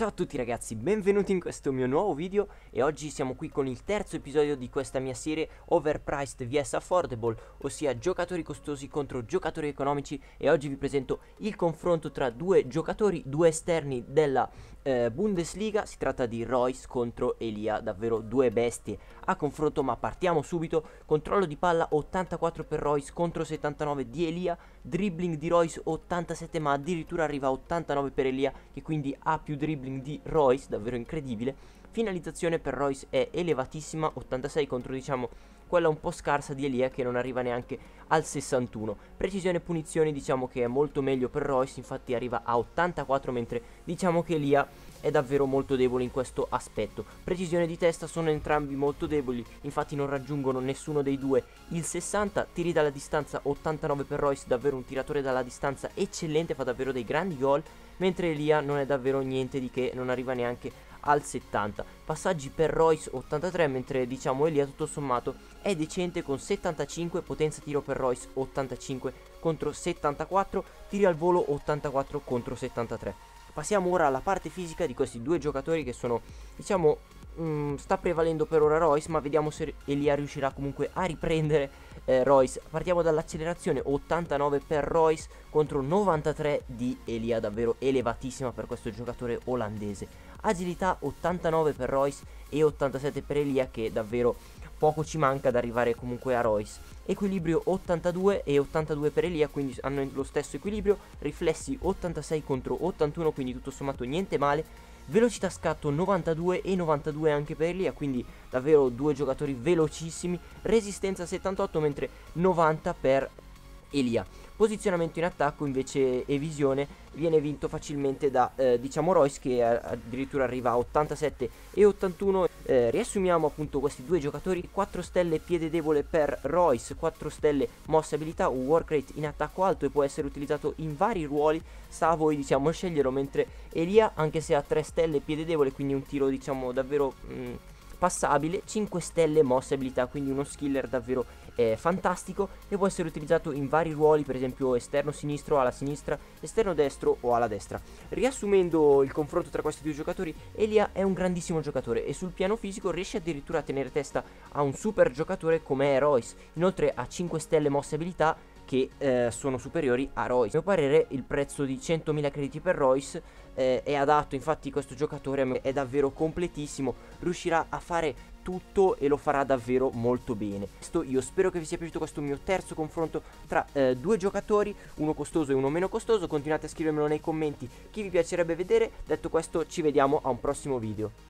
Ciao a tutti ragazzi, benvenuti in questo mio nuovo video e oggi siamo qui con il terzo episodio di questa mia serie Overpriced vs Affordable, ossia giocatori costosi contro giocatori economici e oggi vi presento il confronto tra due giocatori, due esterni della eh, Bundesliga, si tratta di Royce contro Elia, davvero due bestie a confronto ma partiamo subito, controllo di palla 84 per Royce contro 79 di Elia, dribbling di Royce 87 ma addirittura arriva a 89 per Elia che quindi ha più dribbling di Royce, davvero incredibile, finalizzazione per Royce è elevatissima, 86 contro diciamo quella un po' scarsa di Elia che non arriva neanche al 61. Precisione punizioni diciamo che è molto meglio per Royce, infatti arriva a 84 mentre diciamo che Elia è davvero molto debole in questo aspetto. Precisione di testa sono entrambi molto deboli, infatti non raggiungono nessuno dei due il 60, tiri dalla distanza 89 per Royce, davvero un tiratore dalla distanza eccellente, fa davvero dei grandi gol, mentre Elia non è davvero niente di che, non arriva neanche al 70. Passaggi per Royce 83 mentre diciamo Elia tutto sommato è decente con 75, potenza tiro per Royce 85 contro 74, tiri al volo 84 contro 73. Passiamo ora alla parte fisica di questi due giocatori che sono diciamo mh, sta prevalendo per ora Royce ma vediamo se Elia riuscirà comunque a riprendere eh, Royce. Partiamo dall'accelerazione 89 per Royce contro 93 di Elia davvero elevatissima per questo giocatore olandese. Agilità 89 per Royce e 87 per Elia che davvero poco ci manca ad arrivare comunque a Royce. Equilibrio 82 e 82 per Elia quindi hanno lo stesso equilibrio. Riflessi 86 contro 81 quindi tutto sommato niente male. Velocità scatto 92 e 92 anche per Elia quindi davvero due giocatori velocissimi. Resistenza 78 mentre 90 per Elia. Posizionamento in attacco invece e visione viene vinto facilmente da eh, diciamo Royce che addirittura arriva a 87 e 81 eh, riassumiamo appunto questi due giocatori. 4 stelle piede debole per Royce 4 stelle mossa abilità un work rate in attacco alto e può essere utilizzato in vari ruoli. Sta a voi diciamo sceglierlo mentre Elia anche se ha 3 stelle piede debole quindi un tiro diciamo davvero mh, mm, passabile 5 stelle mossa abilità quindi uno skiller davvero eh, fantastico e può essere utilizzato in vari ruoli per esempio esterno sinistro alla sinistra esterno destro o alla destra. Riassumendo il confronto tra questi due giocatori Elia è un grandissimo giocatore e sul piano fisico riesce addirittura a tenere testa a un super giocatore come Royce. Inoltre ha 5 stelle mosse abilità che eh, sono superiori a Royce. A mio parere il prezzo di 100.000 crediti per Royce eh, è adatto, infatti questo giocatore è davvero completissimo, riuscirà a fare tutto e lo farà davvero molto bene. Questo io spero che vi sia piaciuto questo mio terzo confronto tra eh, due giocatori, uno costoso e uno meno costoso, continuate a scrivermelo nei commenti chi vi piacerebbe vedere, detto questo ci vediamo a un prossimo video.